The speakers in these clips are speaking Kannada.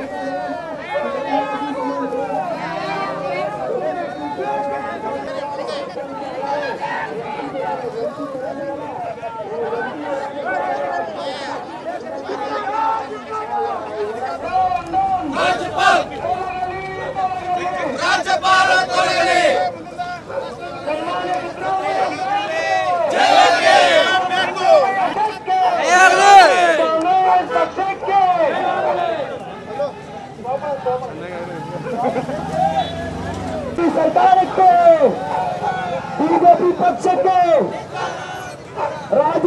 Amen. सरकार को बीजेपी पक्ष को राज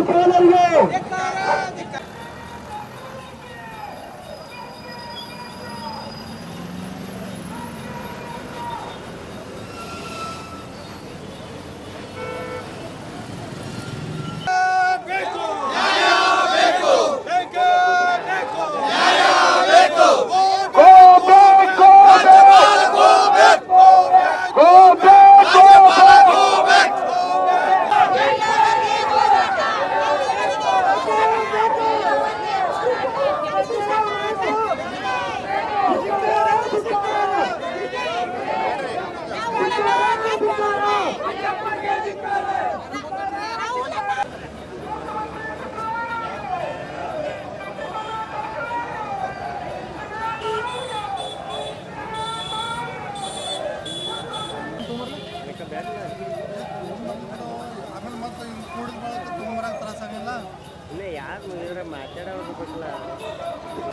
ಇಲ್ಲ ಯಾರು ಇದ್ರೆ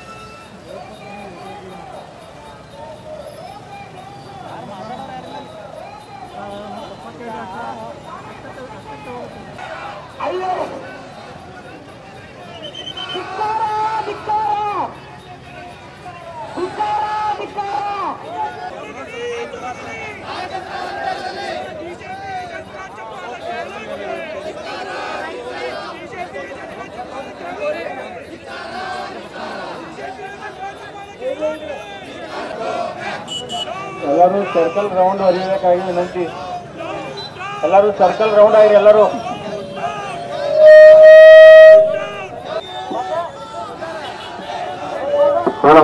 ಎಲ್ಲರೂ ಸರ್ಕಲ್ ರೌಂಡ್ ಹರಿಬೇಕಾಗಿ ವಿನಂತಿ ಎಲ್ಲರೂ ಸರ್ಕಲ್ ರೌಂಡ್ ಆಗಿರಿ ಎಲ್ಲರೂ ಹಲೋ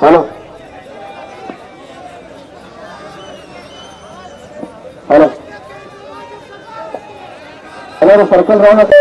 ಹಲೋ ಹಲೋ ಎಲ್ಲರೂ ಸರ್ಕಲ್ ರೌಂಡ್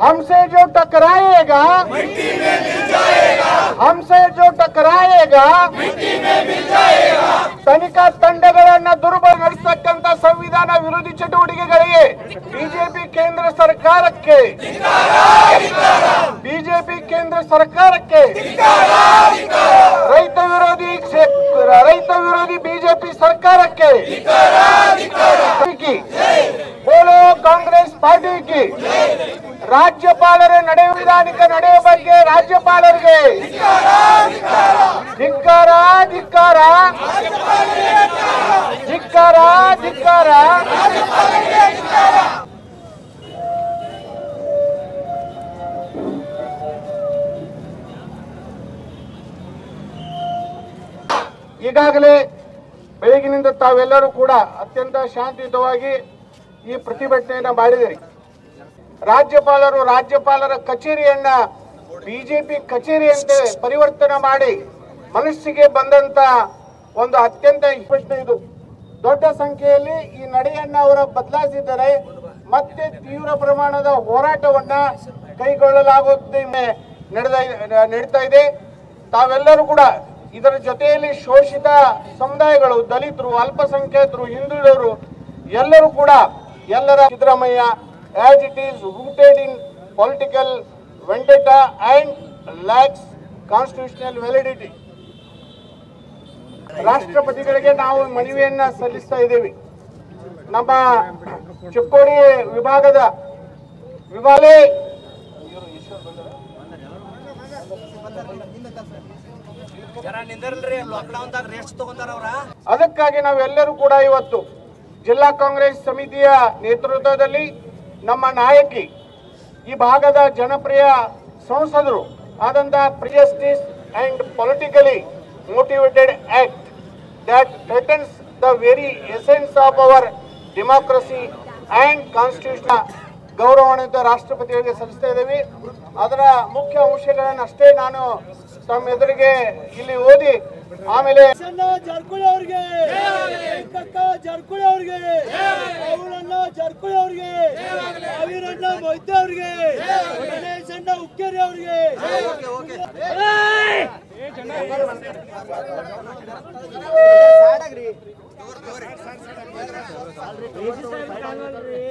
हमसे जो टकराएगा हमसे जो ಟಕರಾಯೇಗಾ ತನಿಖಾ ತಂಡಗಳನ್ನ ದುರ್ಬಲಗೊಳಿಸತಕ್ಕಂತ ಸಂವಿಧಾನ ವಿರೋಧಿ ಚಟುವಟಿಕೆಗಳಿಗೆ ಬಿಜೆಪಿ ಕೇಂದ್ರ ಸರ್ಕಾರಕ್ಕೆ ಬಿಜೆಪಿ ಕೇಂದ್ರ ಸರ್ಕಾರಕ್ಕೆ बीजेपी सरकार के। बोलो कांग्रेस पार्टी की। राज्यपाल नड़े विधान नड़े बे राज्यपाल ಬೆಳಗಿನಿಂದ ತಾವೆಲ್ಲರೂ ಕೂಡ ಅತ್ಯಂತ ಶಾಂತಿಯುತವಾಗಿ ಈ ಪ್ರತಿಭಟನೆಯನ್ನ ಮಾಡಿದಿರಿ. ರಾಜ್ಯಪಾಲರು ರಾಜ್ಯಪಾಲರ ಕಚೇರಿಯನ್ನ ಬಿಜೆಪಿ ಕಚೇರಿಯಂತೆ ಪರಿವರ್ತನೆ ಮಾಡಿ ಮನಸ್ಸಿಗೆ ಬಂದಂತ ಒಂದು ಅತ್ಯಂತ ಪ್ರಶ್ನೆ ಇದು. ದೊಡ್ಡ ಸಂಖ್ಯೆಯಲ್ಲಿ ಈ ನಡೆಯನ್ನ ಅವರು ಬದಲಾಯಿಸಿದರೆ ಮತ್ತೆ ತೀವ್ರ ಪ್ರಮಾಣದ ಹೋರಾಟವನ್ನ ನಡೆದ, ನಡೀತಾ ಇದೆ. ತಾವೆಲ್ಲರೂ ಕೂಡ ಇದರ ಜೊತೆಯಲ್ಲಿ ಶೋಷಿತ ಸಮುದಾಯಗಳು, ದಲಿತರು, ಅಲ್ಪಸಂಖ್ಯಾತರು, ಹಿಂದುಳಿದವರು ಎಲ್ಲರೂ ಕೂಡ ಎಲ್ಲರ Siddaramaiah as it is rooted in political vendetta and lacks constitutional validity ರಾಷ್ಟ್ರಪತಿಗಳಿಗೆ ನಾವು ಮನವಿಯನ್ನ ಸಲ್ಲಿಸ್ತಾ ಇದ್ದೀವಿ. ನಮ್ಮ ಚಿಕ್ಕೋಡಿ ವಿಭಾಗದ ವಿಭಾಗೇ ಅದಕ್ಕಾಗಿ ನಾವೆಲ್ಲರೂ ಕೂಡ ಇವತ್ತು ಜಿಲ್ಲಾ ಕಾಂಗ್ರೆಸ್ ಸಮಿತಿಯ ನೇತೃತ್ವದಲ್ಲಿ ನಮ್ಮ ನಾಯಕಿ, ಈ ಭಾಗದ ಜನಪ್ರಿಯ ಸಂಸದರು ಆದಂತಹ prejudice and politically motivated act that threatens the very essence of our democracy and constitution. ಗೌರವಾನ್ವಿತ ರಾಷ್ಟ್ರಪತಿಗಳಿಗೆ ಸಲ್ಲಿಸ್ತಾ ಇದ್ದೀವಿ ಅದರ ಮುಖ್ಯ ಅಂಶಗಳನ್ನು ಅಷ್ಟೇ ನಾನು ತಮ್ಮ ಎದುರಿಗೆ ಇಲ್ಲಿ ಓದಿ ಆಮೇಲೆ ಜಾರಕಿಹೊಳಿ ಅವ್ರಿಗೆ ಕಕ್ಕ ಜಾರಕಿಹೊಳಿ ಅವ್ರಿಗೆ ಅವರನ್ನ ಜಾರಕಿಹೊಳಿ ಅವ್ರಿಗೆ ಅವಿರಣ್ಣ ಮೊಯ್ತೆ ಅವ್ರಿಗೆ ಗಣೇಶ್ ಅಣ್ಣ ಉಕ್ಕೇರಿ ಅವ್ರಿಗೆ ಸಾಹೇಬ್ ಕಾಣವಲ್ರಿ